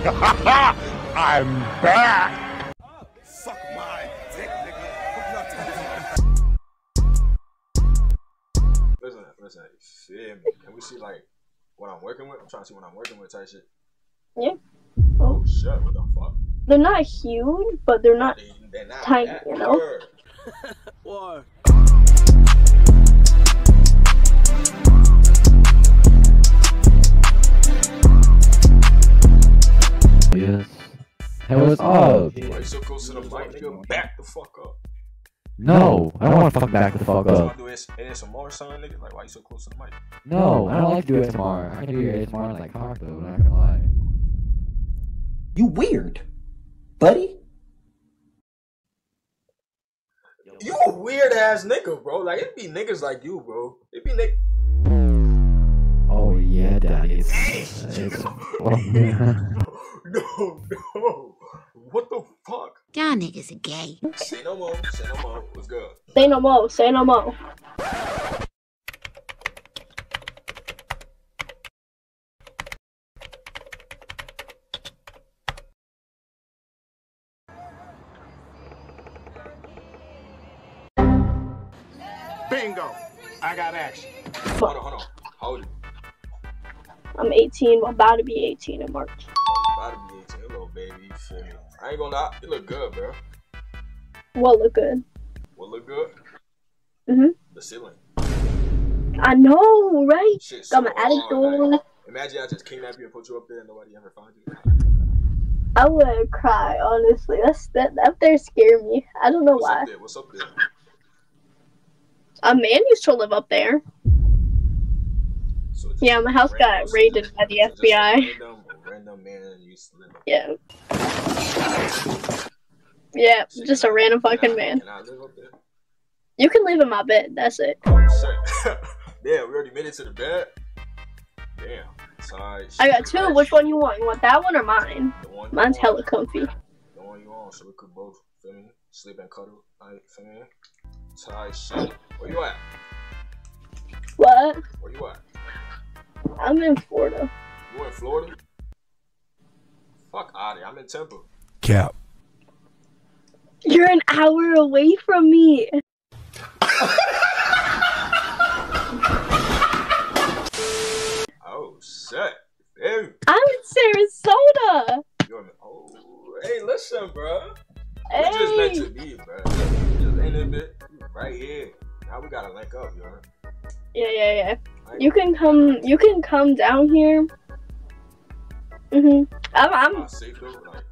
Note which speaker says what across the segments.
Speaker 1: I'm back.
Speaker 2: Suck my dick, nigga.
Speaker 3: Listen, listen, feel. Can we see like what I'm working with? I'm trying to see what I'm working with type shit.
Speaker 4: Yeah.
Speaker 3: Oh shit, what the fuck?
Speaker 4: They're not huge, but they're not.
Speaker 3: They, they're not
Speaker 4: Tiny, you know?
Speaker 3: word.
Speaker 2: Or
Speaker 5: Hey, what's up?
Speaker 3: Why so close to the mic, nigga? Back the fuck up.
Speaker 5: No, I don't want to fuck back the fuck up.
Speaker 3: do ASMR, son, nigga? Like, why you so close to the mic?
Speaker 5: No, I don't like to do ASMR. I can do your ASMR like cock though, not gonna lie.
Speaker 6: You weird, buddy.
Speaker 3: You a weird ass nigga, bro. Like, it be niggas like you, bro. It be niggas.
Speaker 5: Oh yeah, daddy. It's, it's
Speaker 3: No, no. What the fuck?
Speaker 7: Y'all niggas are gay.
Speaker 3: Say no more. Say no more. What's good?
Speaker 4: Say no more. Say no more.
Speaker 1: Bingo. I got action.
Speaker 3: Hold on, hold on. How old you?
Speaker 4: I'm 18. I'm about to be 18 in March.
Speaker 3: About to be 18, little baby. You feel me? I ain't gonna lie. You look good, bro.
Speaker 4: What look good?
Speaker 3: What look good?
Speaker 4: Mhm.
Speaker 3: The ceiling.
Speaker 4: I know, right?
Speaker 3: Shit.
Speaker 4: Got my attic door.
Speaker 3: Imagine I just kidnap you and put you up there and nobody ever found you.
Speaker 4: I would cry, honestly. That's that up there scare me. I don't know
Speaker 3: What's
Speaker 4: why.
Speaker 3: up there? What's up there?
Speaker 4: A man used to live up there.
Speaker 3: So
Speaker 4: Yeah, my house got raided by the FBI.
Speaker 3: Random, a random man used to live up
Speaker 4: Yeah. Yeah, just a random
Speaker 3: I-
Speaker 4: fucking man.
Speaker 3: Can I live up there?
Speaker 4: You can leave in my bed. That's it.
Speaker 3: Damn, we already made it to the bed. Damn. Sorry.
Speaker 4: I got two. Which one you want? You want that one or mine?
Speaker 3: One
Speaker 4: Mine's
Speaker 3: want.
Speaker 4: hella comfy.
Speaker 3: The one you on, so we could both, feel me? Sleep and cuddle. Like, feel me? Tight shit. Where you at?
Speaker 4: What?
Speaker 3: Where you at?
Speaker 4: I'm in Florida.
Speaker 3: You in Florida? Fuck out of I'm in Tampa.
Speaker 1: Cap.
Speaker 4: You're an hour away from me.
Speaker 3: Oh shit. Hey,
Speaker 4: I'm in Sarasota.
Speaker 3: you're in, oh, hey, listen, bro. We just meant
Speaker 4: Hey.
Speaker 3: to be, bro. Just ain't it bit right here. Now we gotta link up, yo.
Speaker 4: Yeah, yeah, yeah.
Speaker 3: I
Speaker 4: You can come. You can come down here. Mhm. I'm. I'm.
Speaker 3: not safe though. Like,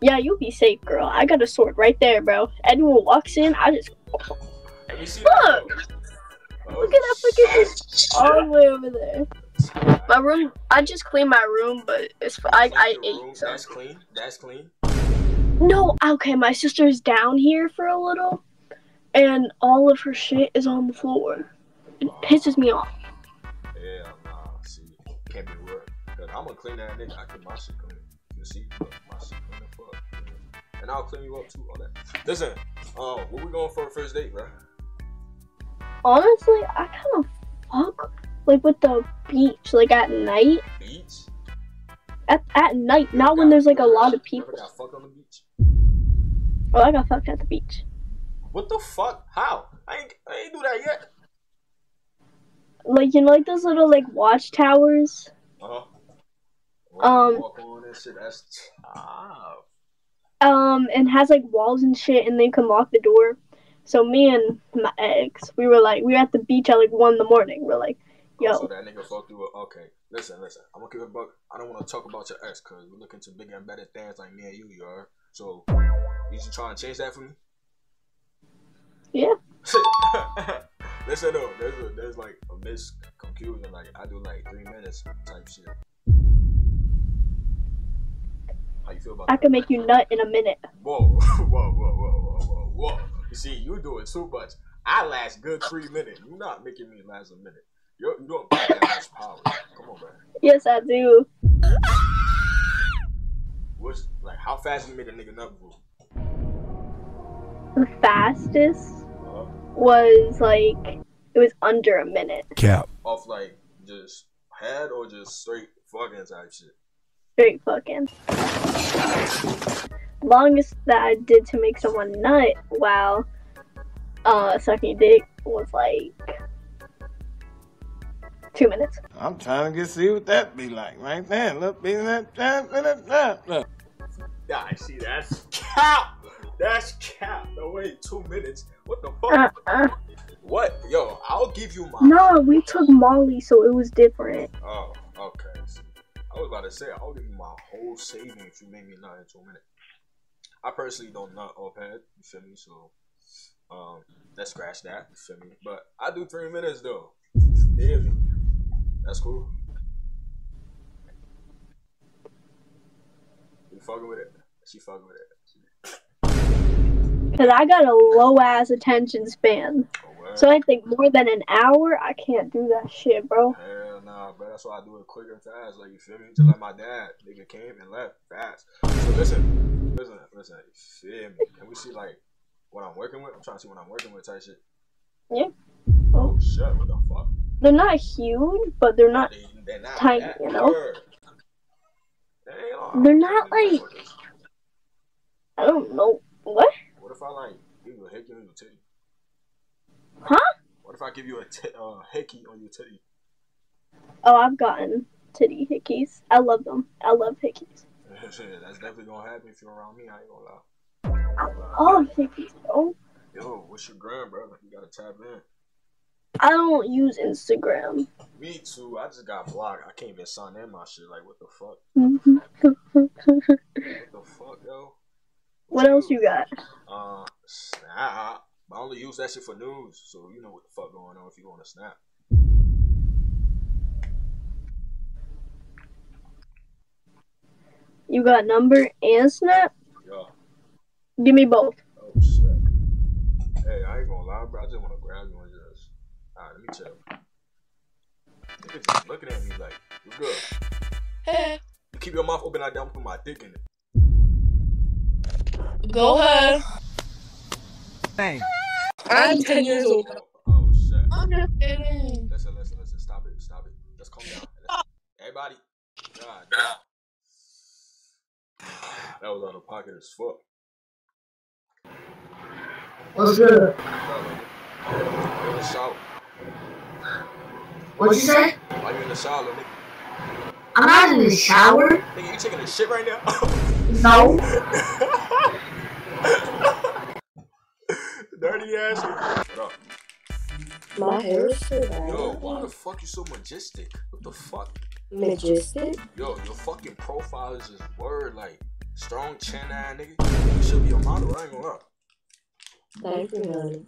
Speaker 4: Yeah, you'll be safe, girl. I got a sword right there, bro. Anyone walks in, I just
Speaker 3: let me see that.
Speaker 4: Look!
Speaker 3: though. Oh,
Speaker 4: look at that freaking all the way over there. My room. I just cleaned my room, but it's. I. I
Speaker 3: the room.
Speaker 4: ate. So.
Speaker 3: That's clean. That's clean.
Speaker 4: No, okay, my sister's down here for a little, and all of her shit is on the floor. It pisses me off.
Speaker 3: Gonna clean that nigga. I keep my shit clean. You see, look, my shit clean as fuck. And I'll clean you up too, all that. Listen, um, what we going for a first date, bro?
Speaker 4: Honestly, I kind of fuck like with the beach, like at night.
Speaker 3: Beach?
Speaker 4: At, at night,
Speaker 3: You
Speaker 4: not when there's like a lot of people.
Speaker 3: You got fucked on the beach?
Speaker 4: Oh, I got fucked at the beach.
Speaker 3: What the fuck? How? I ain't, I ain't do that yet.
Speaker 4: Like you know, like those little like watchtowers.
Speaker 3: Uh huh.
Speaker 4: Um,
Speaker 3: Walk and shit. That's tough.
Speaker 4: Um, and has like walls and shit, and they can lock the door. So me and my ex, we were like, we were at the beach at like one in the morning. We're like,
Speaker 3: Oh, so
Speaker 4: yo,
Speaker 3: that nigga fucked you up. Okay, listen, listen. I'm gonna keep it buck. I don't want to talk about your ex because we're looking to bigger and better things like me and you, you are. So, you should try and change that for me.
Speaker 4: Yeah.
Speaker 3: listen though, there's a, there's like a misconfusion. Like I do like three minutes type shit. How you feel about
Speaker 4: I
Speaker 3: that?
Speaker 4: can make you nut in a minute.
Speaker 3: Whoa, whoa, whoa, whoa, whoa, whoa, whoa. You see, you doing too much. I last good three minutes. You're not making me last a minute. You're, you don't got that much power. Come on, man.
Speaker 4: Yes, I do.
Speaker 3: What's like how fast you made a nigga nut before?
Speaker 4: The fastest
Speaker 3: Uh,
Speaker 4: was like it was under a minute.
Speaker 1: Cap.
Speaker 3: off like just head or just straight fucking type shit.
Speaker 4: Straight fucking. Longest that I did to make someone nut while uh sucking dick was like two minutes.
Speaker 1: I'm trying to get see what that be like right there. Look, be that, that, that, that, that.
Speaker 3: Yeah, I see that's cap. That's cap. No wait, two minutes. What the fuck?
Speaker 4: Uh-uh.
Speaker 3: What? Yo, I'll give you my.
Speaker 4: No, we took Molly, so it was different.
Speaker 3: Oh, okay. See, I was about to say I'll give you my whole saving if you make me nut in two minutes. I personally don't nut offhand. You feel me? So, um, let's scratch that. You feel me? But I do three minutes though. You me? That's cool. You fucking with it? She fucking with it.
Speaker 4: Cause I got a low ass attention span.
Speaker 3: Oh.
Speaker 4: So I think more than an hour, I can't do that shit, bro.
Speaker 3: Hell bro. That's why I do it quick and fast. Like you feel me? Just like my dad, nigga came and left fast. So listen, listen, listen. You feel me? Can we see like what I'm working with? I'm trying to see what I'm working with type shit.
Speaker 4: Yeah.
Speaker 3: Oh shit! What the fuck?
Speaker 4: They're not huge, but they're not.
Speaker 3: They, they're not
Speaker 4: Tiny, you know?
Speaker 3: They all-
Speaker 4: They're not like- I don't know what.
Speaker 3: What if I like give you a hickey on your titty?
Speaker 4: Huh?
Speaker 3: What if I give you a t- uh, hickey on your titty?
Speaker 4: Oh, I've gotten titty hickeys. I love them. I love hickeys.
Speaker 3: That's definitely gonna happen if you're around me. I ain't gonna lie.
Speaker 4: Oh, hickeys, bro.
Speaker 3: Yo, what's your gram, bro? You gotta tap in.
Speaker 4: I don't use Instagram.
Speaker 3: Me too. I just got blocked. I can't even sign in my shit. Like, what the fuck?
Speaker 4: what
Speaker 3: What the fuck, yo?
Speaker 4: What else you got?
Speaker 3: Uh, Snap. I only use that shit for news, so you know what the fuck going on if you go on a Snap.
Speaker 4: You got number and snap?
Speaker 3: Yo,
Speaker 4: Give me both.
Speaker 3: oh shit. Hey, I ain't gonna lie, bro. I just wanna grab you and just. Alright, let me chill. Niggas just looking at me like, you good?
Speaker 7: Hey,
Speaker 3: You keep your mouth open, I don't put my dick in it.
Speaker 7: go ahead. I'm 10 years old.
Speaker 3: Oh shit.
Speaker 7: I'm just kidding.
Speaker 3: Listen, listen, listen. Stop it, stop it. Let's calm down. Everybody. God damn. That was out of pocket as fuck.
Speaker 8: What's good?
Speaker 3: Bro, you in the shower.
Speaker 8: What'd you say?
Speaker 3: Why you in the shower, little nigga?
Speaker 8: I'm not in the shower.
Speaker 3: Nigga, you taking a shit right now?
Speaker 8: No.
Speaker 3: Dirty ass. What up?
Speaker 7: My hair is so bad.
Speaker 3: Yo, why the fuck you so majestic? What the fuck?
Speaker 7: Majestic?
Speaker 3: Yo, your fucking profile is just word like strong chin ass nigga. You should be a model, I ain't gonna lie.
Speaker 7: Thank you, honey.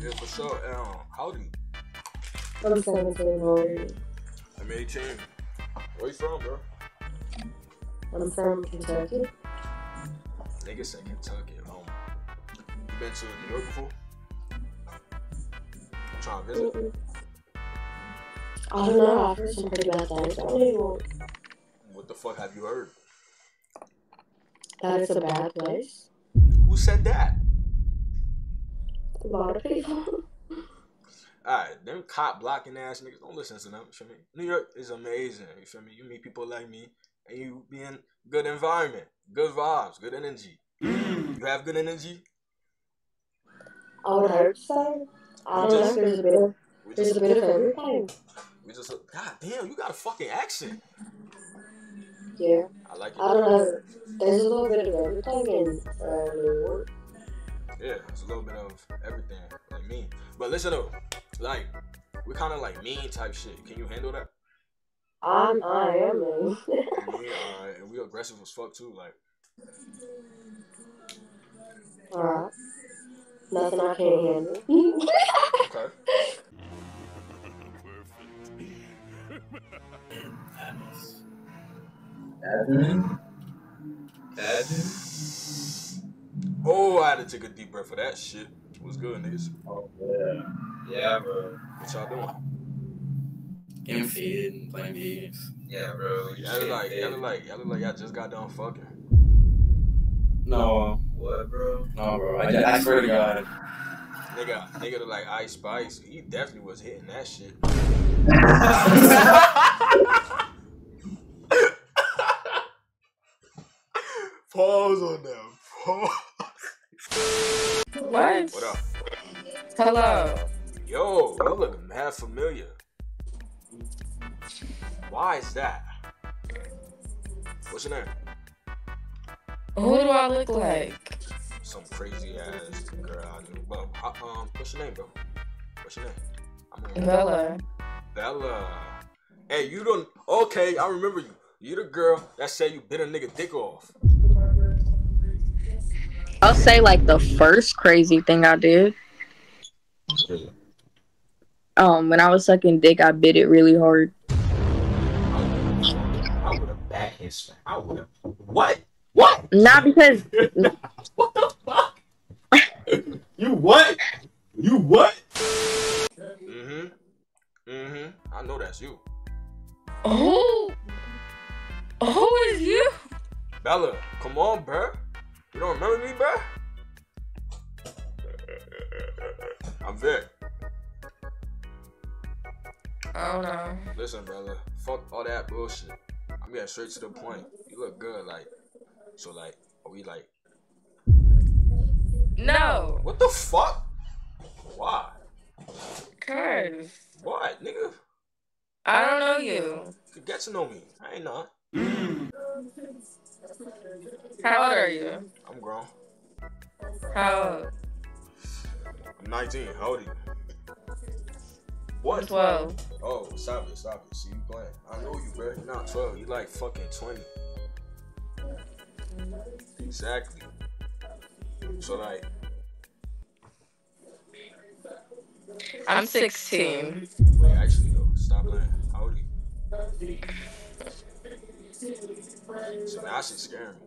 Speaker 3: Yeah, for sure. Um, how do you?
Speaker 7: I'm 17 already.
Speaker 3: I'm 18. Where you from, bro?
Speaker 7: I'm from Kentucky.
Speaker 3: Nigga said Kentucky. Um, you been to New York before? I'm trying to visit.
Speaker 7: Mm-mm. I don't know. I've heard some pretty bad things. I don't
Speaker 3: What the fuck have you heard?
Speaker 7: That it's a bad place.
Speaker 3: Who said that?
Speaker 7: A lot of people.
Speaker 3: Alright, them cop blocking ass niggas, don't listen to them. You feel me? New York is amazing. You feel me? You meet people like me, and you be in good environment, good vibes, good energy. You have good energy.
Speaker 7: I would hope so. I don't know. There's a bit of,
Speaker 3: We just,
Speaker 7: a bit of everything.
Speaker 3: we just, God damn, you got a fucking accent.
Speaker 7: Yeah.
Speaker 3: I like it.
Speaker 7: I don't know. There's a little bit of everything in uh, New York.
Speaker 3: Yeah, it's a little bit of everything, like me. But listen though, like we're kind of like mean type shit. Can you handle that?
Speaker 7: I'm, I am mean.
Speaker 3: mean, uh, and we aggressive as fuck too. Like,
Speaker 7: Alright. Nothing I can't handle.
Speaker 3: okay.
Speaker 9: Admin? Admin.
Speaker 3: Oh, I had to take a deep breath for that shit. What's good, niggas?
Speaker 9: Oh, yeah. Yeah, bro.
Speaker 3: What y'all doing?
Speaker 9: Getting fed and playing games. Yeah, bro.
Speaker 3: Y'all look like y'all look like y'all look like y'all just got done fucking.
Speaker 9: No. What, bro? No, bro. I, I swear to God.
Speaker 3: Nigga, nigga look like Ice Spice. He definitely was hitting that shit. Pause on that. Pause.
Speaker 10: What?
Speaker 3: What up?
Speaker 10: Hello.
Speaker 3: Yo, you look mad familiar. Why is that? What's your name?
Speaker 10: Who do I look like?
Speaker 3: Some crazy ass girl I knew. But uh, um, what's your name, bro? What's your name? I'm
Speaker 10: Bella.
Speaker 3: Bella. Hey, you don't. Okay, I remember you. You the girl that said you bit a nigga dick off.
Speaker 11: I'll say like the first crazy thing I did. Um, when I was sucking dick, I bit it really hard.
Speaker 6: I would have back his. I would have. What? What?
Speaker 11: Not because
Speaker 6: what the fuck? you what? You what?
Speaker 3: Mm-hmm. Mm-hmm. I know that's you.
Speaker 10: Oh. Who is you?
Speaker 3: Bella, come on, bruh. You don't remember me, bruh? I'm Vic.
Speaker 10: I don't.
Speaker 3: Listen, brother. Fuck all that bullshit. I'm getting straight to the point. You look good, like. So, like, are we like.
Speaker 10: No.
Speaker 3: What the fuck? Why?
Speaker 10: Cause
Speaker 3: What, nigga?
Speaker 10: I don't know you.
Speaker 3: You get to know me. I ain't not. Mm.
Speaker 10: How old are you?
Speaker 3: I'm grown.
Speaker 10: How old?
Speaker 3: I'm 19. How old are you? What?
Speaker 10: 12.
Speaker 3: Oh, stop it, stop it. See, you playing. I know you, bro. You're not 12. You're like fucking 20. Exactly. So, like,
Speaker 10: I'm 16.
Speaker 3: wait, actually, though, stop playing. How old are you? So now shit scaring me.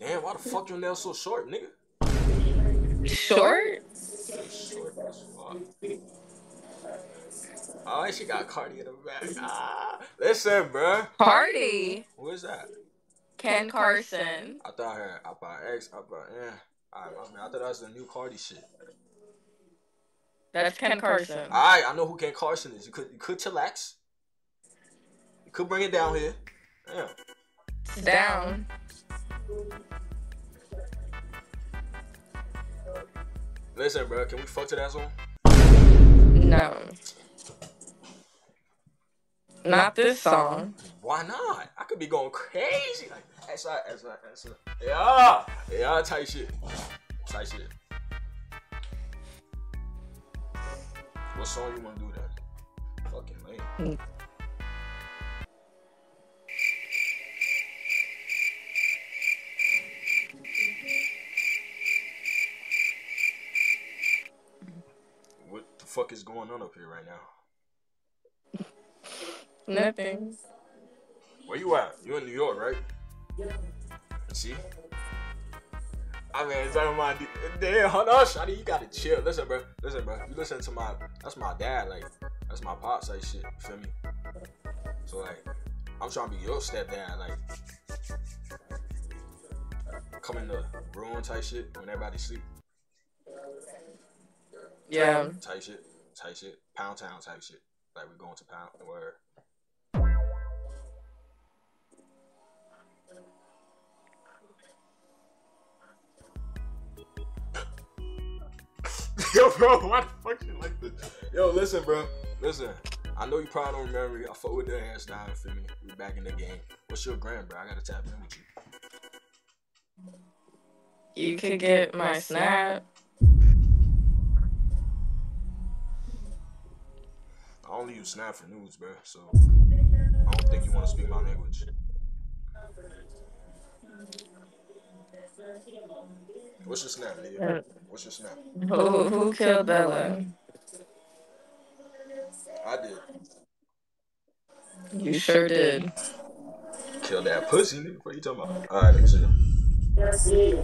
Speaker 3: Damn, why the fuck your nails so short, nigga?
Speaker 10: Short?
Speaker 3: Short as fuck. Oh, she got Cardi in the back. Ah, listen, bruh.
Speaker 10: Cardi.
Speaker 3: Who is that?
Speaker 10: Ken Carson.
Speaker 3: I thought her. I thought X. I thought yeah. I, I mean, I thought that was the new Cardi shit.
Speaker 10: That's Ken Carson.
Speaker 3: Alright, I know who Ken Carson is. You could you could chillax. You could bring it down here. Yeah.
Speaker 10: It's down.
Speaker 3: Listen, bro, can we fuck to that song?
Speaker 10: No. Not this song.
Speaker 3: Why not? I could be going crazy. Like, that's right, that's right, that's right. Yeah, yeah, tight shit. Tight shit. What song you wanna do then? Fucking lame. Fuck is going on up here right now?
Speaker 10: Nothing.
Speaker 3: Where you at? You in New York, right? Yeah. See? I mean, it's like my damn. Hold on, Shotty, you gotta chill. Listen, bro. Listen, bro. You listen to my. That's my dad. Like, that's my pops. Like, shit. You feel me? So like, I'm trying to be your stepdad. Like, come in the room type shit when everybody sleep.
Speaker 10: Yeah.
Speaker 3: Type shit. Type shit. Pound town type shit. Like we're going to pound where. Yo, bro, why the fuck you like this? Yo, listen, bro. Listen. I know you probably don't remember me. I fuck with the hands down, feel me? We back in the game. What's your gram, bro? I gotta tap in with you.
Speaker 10: You could get my snap.
Speaker 3: I only use Snap for news, bro. So I don't think you want to speak my language. What's your Snap, nigga? Uh, What's your Snap?
Speaker 10: Who, who killed Bella?
Speaker 3: I did.
Speaker 10: You sure did.
Speaker 3: Kill that pussy, nigga. What you talking about? All right, let me see.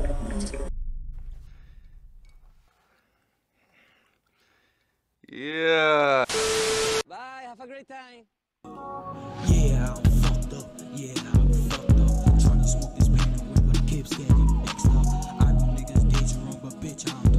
Speaker 2: Yeah.
Speaker 12: Bye, have a great time.
Speaker 13: Yeah, I'm fucked up. Yeah, I'm fucked up. Tryna smoke this paper with my kids getting mixed up. I know niggas wrong, but bitch, I'm